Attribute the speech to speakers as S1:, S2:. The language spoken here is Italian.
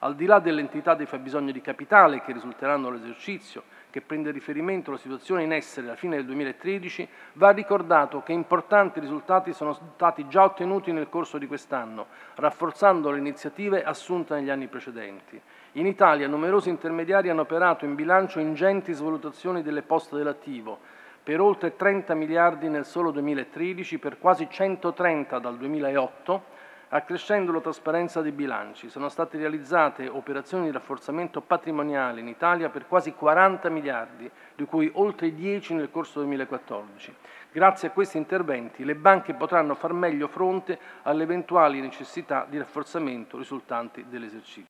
S1: Al di là dell'entità dei fabbisogni di capitale che risulteranno all'esercizio, che prende riferimento alla situazione in essere alla fine del 2013, va ricordato che importanti risultati sono stati già ottenuti nel corso di quest'anno, rafforzando le iniziative assunte negli anni precedenti. In Italia numerosi intermediari hanno operato in bilancio ingenti svalutazioni delle poste dell'attivo, per oltre 30 miliardi nel solo 2013, per quasi 130 dal 2008, accrescendo la trasparenza dei bilanci. Sono state realizzate operazioni di rafforzamento patrimoniale in Italia per quasi 40 miliardi, di cui oltre 10 nel corso 2014. Grazie a questi interventi le banche potranno far meglio fronte alle eventuali necessità di rafforzamento risultanti dell'esercizio.